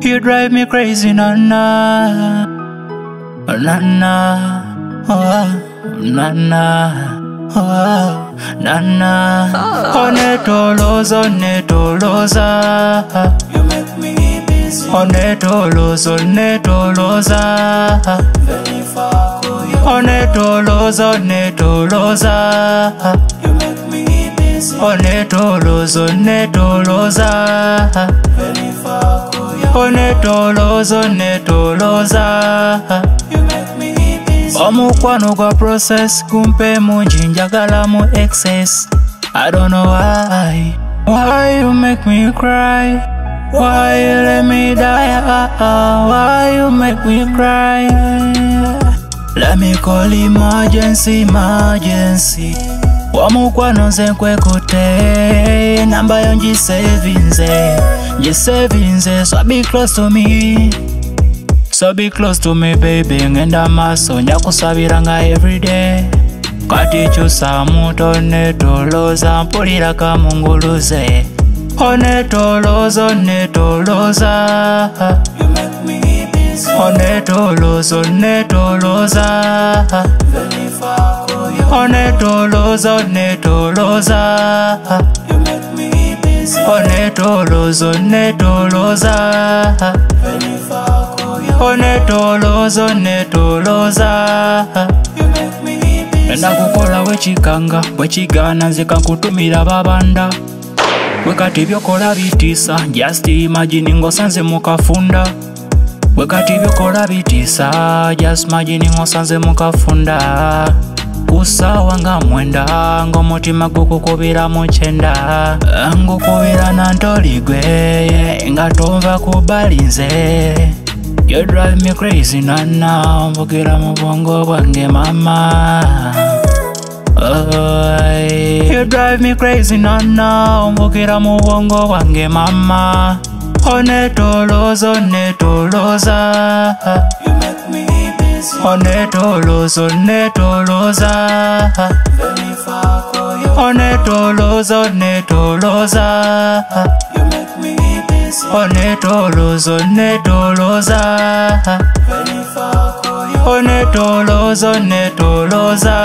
You drive me crazy, Nana, Nana, oh, Nana, oh, na na. Oh, na na. Oh. Onetoloza, onetoloza. You make me busy Onetoloza, onetoloza. Very far Onetoloza, onetoloza. You make me busy Onetoloza, onetoloza. Very me busy. omukwano gwa process kumpe mungi njagala mu excess. I don't know why. Why you make me cry? Why you let me die? Why you make me cry? Let me call emergency emergency. Omukwano nze nkwekute namba yo ngisevinze ngisevinze so be close to me. So be close to me baby ngenda maso njakusabira nga everyday kati kyusa muto netoloza mpulira kamunguluze. Onetoloza onetoloza You make me busy. Make me busy. enda kukola wekikanga bwekigaana nze kankutumira babanda. Bwe kati byokola bitiisa just imagine ng'osanze mu kafunda bwe kati byokola bitiisa just imagine ng'osanze mu kafunda kusaawa nga mwenda ng'omutima gukukubira mu kyenda ngukubira nantoligwe nga tonva ku bbali nze You drive me crazy nana mvugira mu bwongo bwange mama Oi. You drive me crazy nana mvugira mu bwongo bwange mama onetoloza onetoloza You make me. onetoloza onetoloza onetoloza onetoloza onetoloza onetoloza onetoloza onetoloza